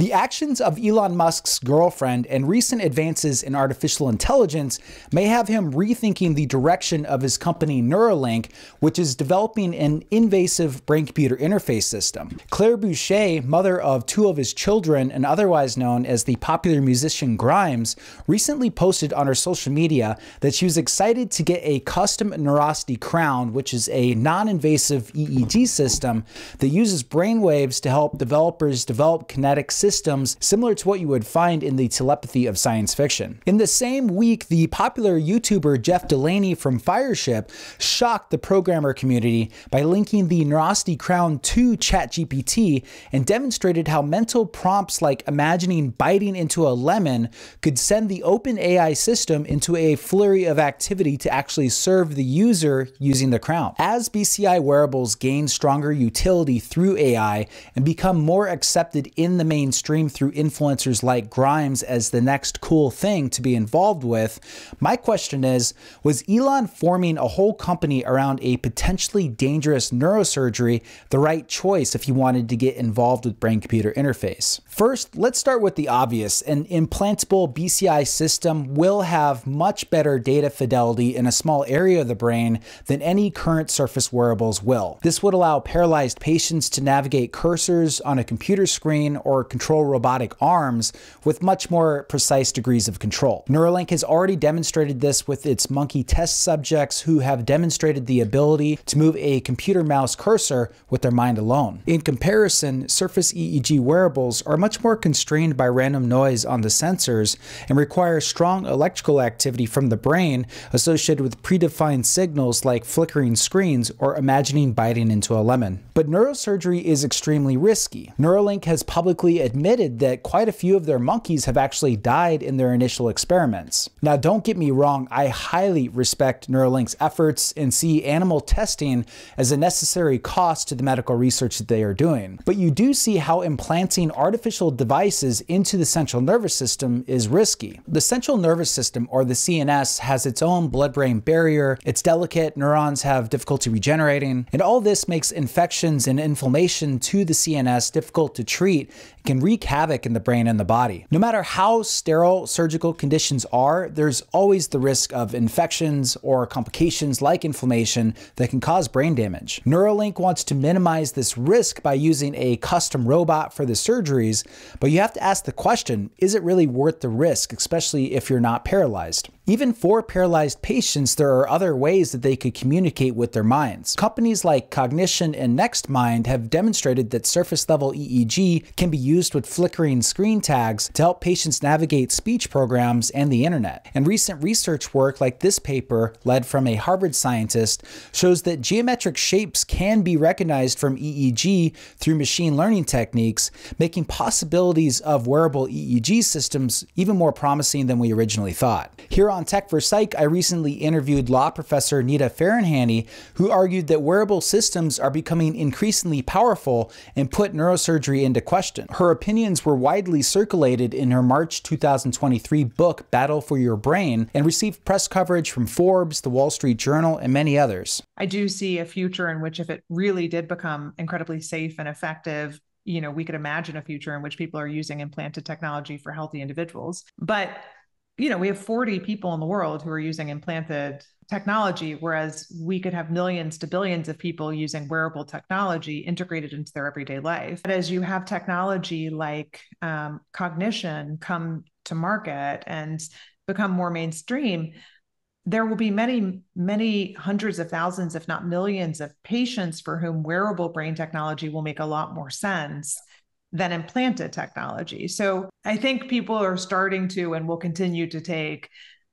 The actions of Elon Musk's girlfriend and recent advances in artificial intelligence may have him rethinking the direction of his company Neuralink, which is developing an invasive brain computer interface system. Claire Boucher, mother of two of his children and otherwise known as the popular musician Grimes, recently posted on her social media that she was excited to get a custom Neurosity crown, which is a non invasive EEG system that uses brainwaves to help developers develop kinetic systems similar to what you would find in the telepathy of science fiction. In the same week, the popular YouTuber Jeff Delaney from Fireship shocked the programmer community by linking the Neurosity Crown to ChatGPT and demonstrated how mental prompts like imagining biting into a lemon could send the OpenAI system into a flurry of activity to actually serve the user using the crown. As BCI wearables gain stronger utility through AI and become more accepted in the mainstream through influencers like Grimes as the next cool thing to be involved with, my question is was Elon forming a whole company around a potentially dangerous neurosurgery the right choice if he wanted to get involved with brain computer interface? First, let's start with the obvious. An implantable BCI system will have much better data fidelity in a small area of the brain than any current surface wearables will. This would allow paralyzed patients to navigate cursors on a computer screen or control robotic arms with much more precise degrees of control. Neuralink has already demonstrated this with its monkey test subjects who have demonstrated the ability to move a computer mouse cursor with their mind alone. In comparison, Surface EEG wearables are much more constrained by random noise on the sensors and require strong electrical activity from the brain associated with predefined signals like flickering screens or imagining biting into a lemon. But neurosurgery is extremely risky. Neuralink has publicly admitted that quite a few of their monkeys have actually died in their initial experiments. Now, don't get me wrong, I highly respect Neuralink's efforts and see animal testing as a necessary cost to the medical research that they are doing. But you do see how implanting artificial devices into the central nervous system is risky. The central nervous system, or the CNS, has its own blood brain barrier, it's delicate, neurons have difficulty regenerating, and all this makes infections and inflammation to the CNS difficult to treat can wreak havoc in the brain and the body. No matter how sterile surgical conditions are, there's always the risk of infections or complications like inflammation that can cause brain damage. Neuralink wants to minimize this risk by using a custom robot for the surgeries, but you have to ask the question, is it really worth the risk, especially if you're not paralyzed? Even for paralyzed patients, there are other ways that they could communicate with their minds. Companies like Cognixion and NextMind have demonstrated that surface level EEG can be used with flickering screen tags to help patients navigate speech programs and the internet. And recent research work like this paper, led from a Harvard scientist, shows that geometric shapes can be recognized from EEG through machine learning techniques, making possibilities of wearable EEG systems even more promising than we originally thought. Here on Tech for Psych, I recently interviewed law professor Nita Farahany, who argued that wearable systems are becoming increasingly powerful and put neurosurgery into question. Her opinions were widely circulated in her March 2023 book, Battle for Your Brain, and received press coverage from Forbes, The Wall Street Journal, and many others. I do see a future in which, if it really did become incredibly safe and effective, you know, we could imagine a future in which people are using implanted technology for healthy individuals. But, you know, we have 40 people in the world who are using implanted technology, whereas we could have millions to billions of people using wearable technology integrated into their everyday life. But as you have technology like um, Cognixion come to market and become more mainstream, there will be many, many hundreds of thousands, if not millions, of patients for whom wearable brain technology will make a lot more sense than implanted technology. So I think people are starting to and will continue to take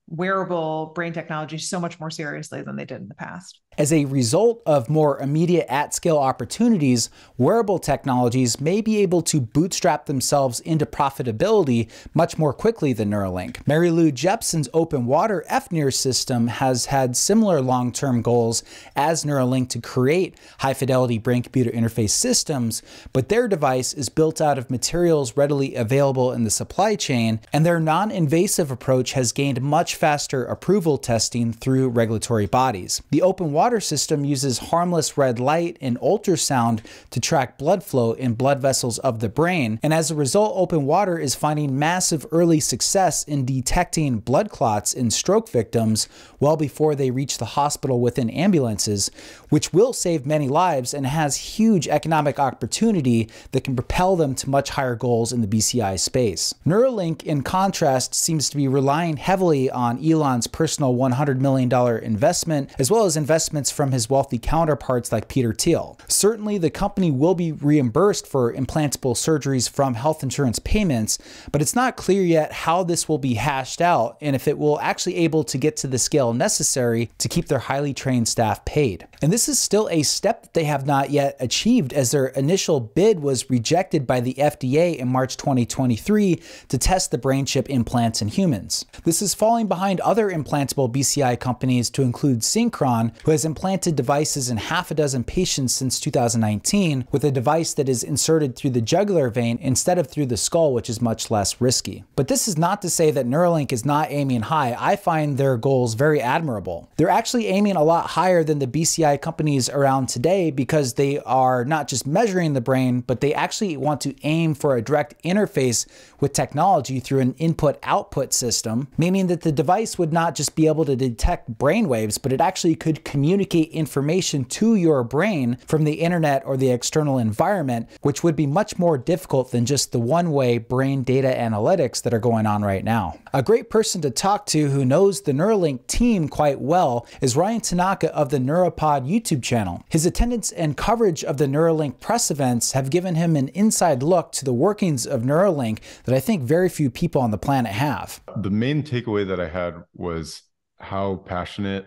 wearable brain technology so much more seriously than they did in the past. As a result of more immediate at scale opportunities, wearable technologies may be able to bootstrap themselves into profitability much more quickly than Neuralink. Mary Lou Jepsen's open water FNIR system has had similar long term goals as Neuralink to create high fidelity brain computer interface systems, but their device is built out of materials readily available in the supply chain, and their non invasive approach has gained much faster approval testing through regulatory bodies. The Openwater water system uses harmless red light and ultrasound to track blood flow in blood vessels of the brain. And as a result, Openwater is finding massive early success in detecting blood clots in stroke victims well before they reach the hospital within ambulances, which will save many lives and has huge economic opportunity that can propel them to much higher goals in the BCI space. Neuralink, in contrast, seems to be relying heavily on Elon's personal $100 million investment, as well as investments from his wealthy counterparts like Peter Thiel. Certainly, the company will be reimbursed for implantable surgeries from health insurance payments, but it's not clear yet how this will be hashed out and if it will actually able to get to the scale necessary to keep their highly trained staff paid. And this is still a step that they have not yet achieved as their initial bid was rejected by the FDA in March 2023 to test the brain chip implants in humans. This is falling behind other implantable BCI companies to include Synchron, who has implanted devices in half a dozen patients since 2019 with a device that is inserted through the jugular vein instead of through the skull, which is much less risky. But this is not to say that Neuralink is not aiming high. I find their goals very admirable. They're actually aiming a lot higher than the BCI companies around today because they are not just measuring the brain, but they actually want to aim for a direct interface with technology through an input output system, meaning that the device would not just be able to detect brainwaves, but it actually could communicate information to your brain from the internet or the external environment, which would be much more difficult than just the one way brain data analytics that are going on right now. A great person to talk to who knows the Neuralink team quite well is Ryan Tanaka of the Neura Pod YouTube channel. His attendance and coverage of the Neuralink press events have given him an inside look to the workings of Neuralink that I think very few people on the planet have. The main takeaway that I had was how passionate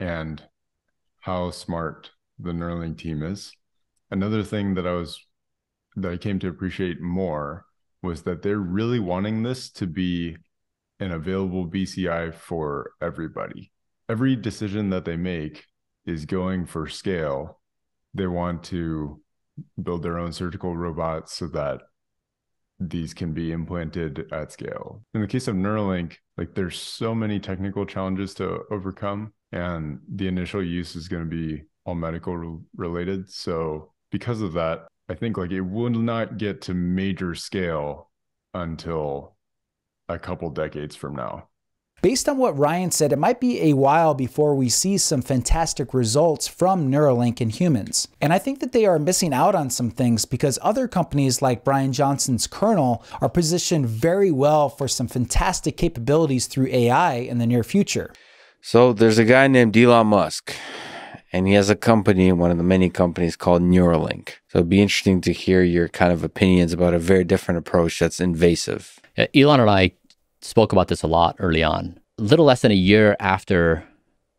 and how smart the Neuralink team is. Another thing that I was that I came to appreciate more was that they're really wanting this to be an available BCI for everybody. Every decision that they make is going for scale. They want to build their own surgical robots so that these can be implanted at scale. In the case of Neuralink, like there's so many technical challenges to overcome and the initial use is going to be all medical re- related. So because of that, I think like it will not get to major scale until a couple decades from now. Based on what Ryan said, it might be a while before we see some fantastic results from Neuralink in humans. And I think that they are missing out on some things because other companies like Bryan Johnson's Kernel are positioned very well for some fantastic capabilities through AI in the near future. So there's a guy named Elon Musk and he has a company, one of the many companies called Neuralink. So it'd be interesting to hear your kind of opinions about a very different approach that's invasive. Elon and I spoke about this a lot early on. A little less than a year after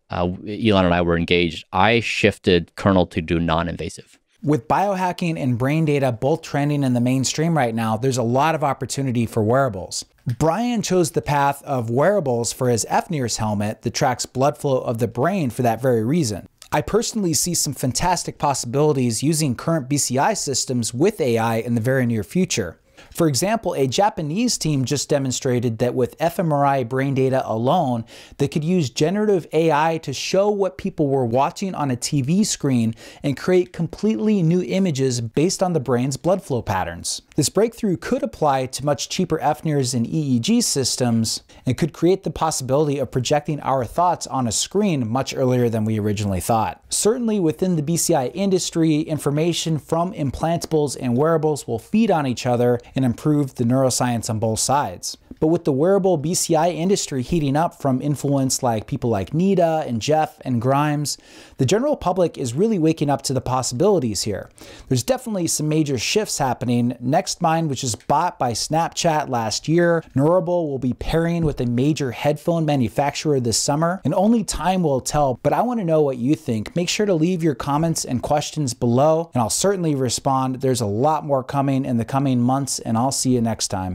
uh, Elon and I were engaged, I shifted Kernel to do non invasive. With biohacking and brain data both trending in the mainstream right now, there's a lot of opportunity for wearables. Bryan chose the path of wearables for his FNIRS helmet that tracks blood flow of the brain for that very reason. I personally see some fantastic possibilities using current BCI systems with AI in the very near future. For example, a Japanese team just demonstrated that with fMRI brain data alone, they could use generative AI to show what people were watching on a TV screen and create completely new images based on the brain's blood flow patterns. This breakthrough could apply to much cheaper FNIRS and EEG systems and could create the possibility of projecting our thoughts on a screen much earlier than we originally thought. Certainly within the BCI industry, information from implantables and wearables will feed on each other and improve the neuroscience on both sides. But with the wearable BCI industry heating up from influence like people like Nita and Jeff and Grimes, the general public is really waking up to the possibilities here. There's definitely some major shifts happening. NextMind, which was bought by Snapchat last year, Neurable will be pairing with a major headphone manufacturer this summer, and only time will tell. But I want to know what you think. Make sure to leave your comments and questions below, and I'll certainly respond. There's a lot more coming in the coming months, and I'll see you next time.